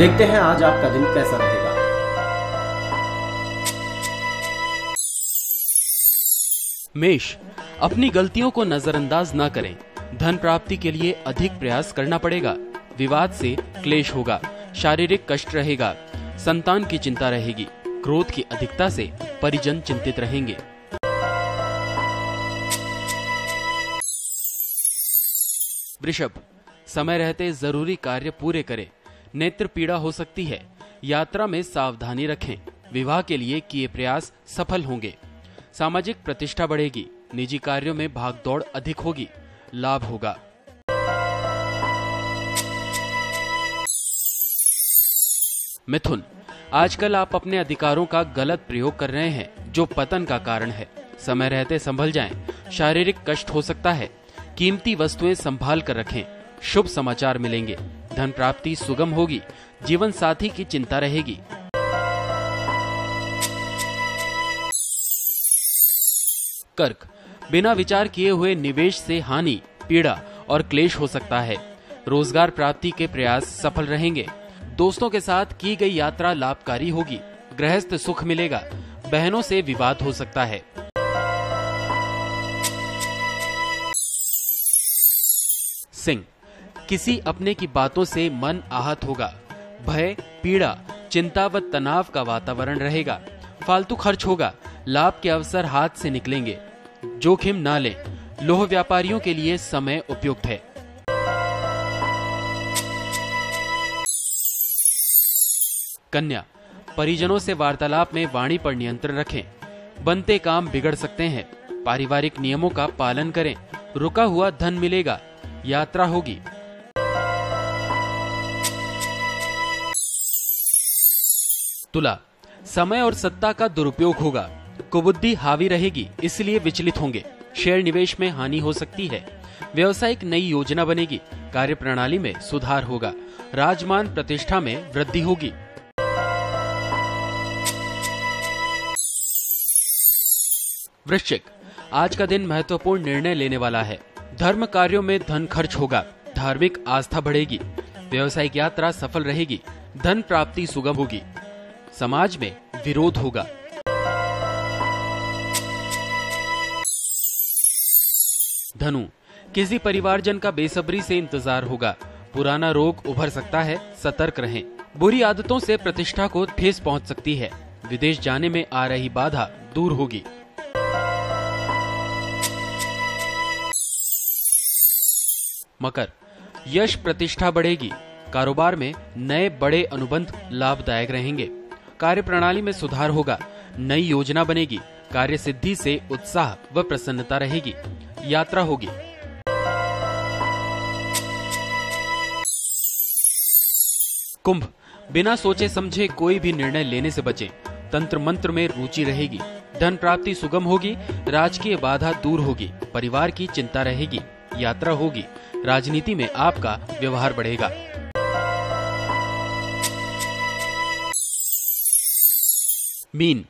देखते हैं आज आपका दिन कैसा रहेगा। मेष, अपनी गलतियों को नजरअंदाज न करें। धन प्राप्ति के लिए अधिक प्रयास करना पड़ेगा। विवाद से क्लेश होगा, शारीरिक कष्ट रहेगा, संतान की चिंता रहेगी, क्रोध की अधिकता से परिजन चिंतित रहेंगे। वृषभ, समय रहते ज़रूरी कार्य पूरे करें। नेत्र पीड़ा हो सकती है। यात्रा में सावधानी रखें। विवाह के लिए किए प्रयास सफल होंगे। सामाजिक प्रतिष्ठा बढ़ेगी। निजी कार्यों में भागदौड़ अधिक होगी। लाभ होगा। मिथुन, आजकल आप अपने अधिकारों का गलत प्रयोग कर रहे हैं, जो पतन का कारण है। समय रहते संभल जाएँ। शारीरिक कष्ट हो सकता है। कीमती वस्तुएँ संभाल कर रखें। शुभ समाचार मिलेंगे। धन प्राप्ति सुगम होगी, जीवन साथी की चिंता रहेगी। कर्क, बिना विचार किए हुए निवेश से हानि, पीड़ा और क्लेश हो सकता है। रोज़गार प्राप्ति के प्रयास सफल रहेंगे। दोस्तों के साथ की गई यात्रा लाभकारी होगी। गृहस्थ सुख मिलेगा, बहनों से विवाद हो सकता है। सिंह किसी अपने की बातों से मन आहत होगा। भय, पीड़ा, चिंता व तनाव का वातावरण रहेगा। फालतू खर्च होगा। लाभ के अवसर हाथ से निकलेंगे। जोखिम ना लें। लोह व्यापारियों के लिए समय उपयुक्त है। कन्या, परिजनों से वार्तालाप में वाणी पर नियंत्रण रखें। बनते काम बिगड़ सकते हैं। पारिवारिक नियमों का पालन करें। रुका हुआ धन मिलेगा। यात्रा होगी। तुला, समय और सत्ता का दुरुपयोग होगा। कुबुद्धि हावी रहेगी, इसलिए विचलित होंगे। शेयर निवेश में हानि हो सकती है। व्यवसायिक नई योजना बनेगी। कार्य प्रणाली में सुधार होगा। राजमान प्रतिष्ठा में वृद्धि होगी। वृश्चिक, आज का दिन महत्वपूर्ण निर्णय लेने वाला है। धर्म कार्यों में धन खर्च होगा। धार्मिक आस्था बढ़ेगी। व्यवसायिक यात्रा सफल रहेगी। धन प्राप्ति सुगम होगी। समाज में विरोध होगा। धनु, किसी परिवारजन का बेसब्री से इंतज़ार होगा। पुराना रोग उभर सकता है, सतर्क रहें। बुरी आदतों से प्रतिष्ठा को ठेस पहुँच सकती है। विदेश जाने में आ रही बाधा दूर होगी। मकर, यश प्रतिष्ठा बढ़ेगी। कारोबार में नए बड़े अनुबंध लाभदायक रहेंगे। कार्य प्रणाली में सुधार होगा, नई योजना बनेगी कार्य सिद्धि से उत्साह व प्रसन्नता रहेगी, यात्रा होगी। कुंभ, बिना सोचे समझे कोई भी निर्णय लेने से बचे तंत्र मंत्र में रुचि रहेगी, धन प्राप्ति सुगम होगी, राजकीय बाधा दूर होगी, परिवार की चिंता रहेगी, यात्रा होगी, राजनीति में आपका व्यवहार बढ़ेगा। मीन,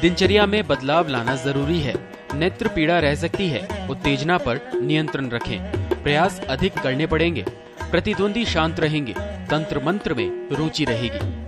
दिनचर्या में बदलाव लाना ज़रूरी है। नेत्र पीड़ा रह सकती है, उत्तेजना पर नियंत्रण रखें। प्रयास अधिक करने पड़ेंगे, प्रतिद्वंदी शांत रहेंगे, तंत्र मंत्र में रुचि रहेगी।